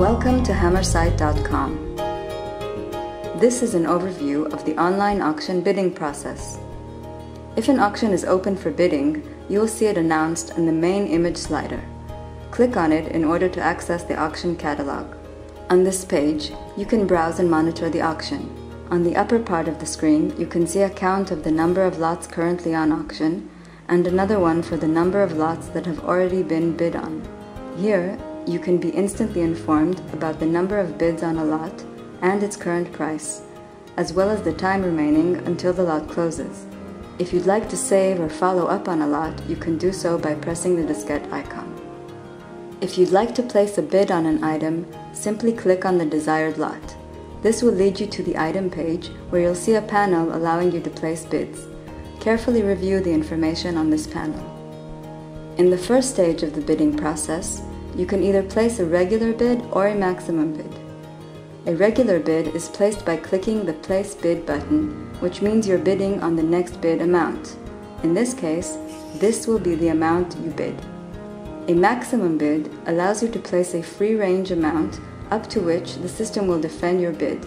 Welcome to Hammersite.com. This is an overview of the online auction bidding process. If an auction is open for bidding, you will see it announced in the main image slider. Click on it in order to access the auction catalog. On this page, you can browse and monitor the auction. On the upper part of the screen, you can see a count of the number of lots currently on auction and another one for the number of lots that have already been bid on. Here, you can be instantly informed about the number of bids on a lot and its current price, as well as the time remaining until the lot closes. If you'd like to save or follow up on a lot, you can do so by pressing the diskette icon. If you'd like to place a bid on an item, simply click on the desired lot. This will lead you to the item page where you'll see a panel allowing you to place bids. Carefully review the information on this panel. In the first stage of the bidding process, you can either place a regular bid or a maximum bid. A regular bid is placed by clicking the Place Bid button, which means you're bidding on the next bid amount. In this case, this will be the amount you bid. A maximum bid allows you to place a free range amount up to which the system will defend your bid.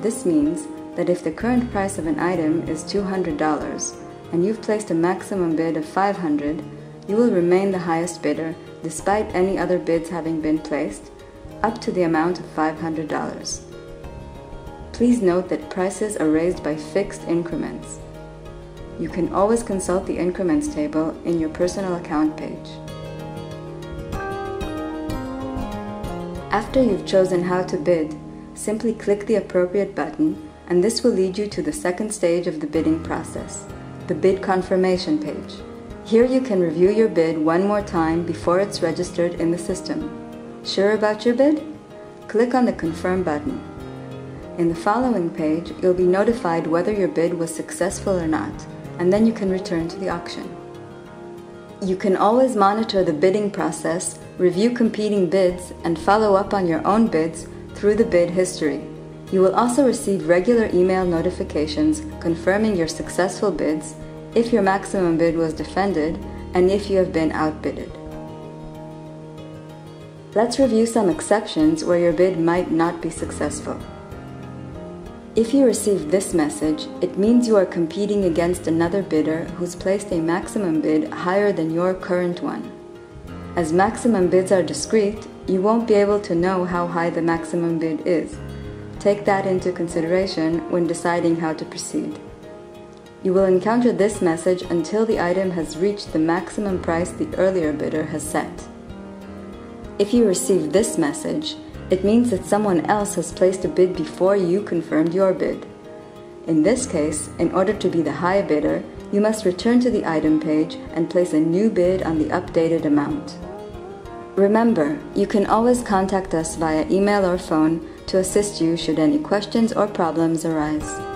This means that if the current price of an item is $200 and you've placed a maximum bid of 500, dollars you will remain the highest bidder despite any other bids having been placed, up to the amount of $500. Please note that prices are raised by fixed increments. You can always consult the increments table in your personal account page. After you've chosen how to bid, simply click the appropriate button and this will lead you to the second stage of the bidding process, the bid confirmation page. Here you can review your bid one more time before it's registered in the system. Sure about your bid? Click on the Confirm button. In the following page, you'll be notified whether your bid was successful or not, and then you can return to the auction. You can always monitor the bidding process, review competing bids, and follow up on your own bids through the bid history. You will also receive regular email notifications confirming your successful bids if your maximum bid was defended, and if you have been outbidded. Let's review some exceptions where your bid might not be successful. If you receive this message, it means you are competing against another bidder who's placed a maximum bid higher than your current one. As maximum bids are discreet, you won't be able to know how high the maximum bid is. Take that into consideration when deciding how to proceed. You will encounter this message until the item has reached the maximum price the earlier bidder has set. If you receive this message, it means that someone else has placed a bid before you confirmed your bid. In this case, in order to be the high bidder, you must return to the item page and place a new bid on the updated amount. Remember, you can always contact us via email or phone to assist you should any questions or problems arise.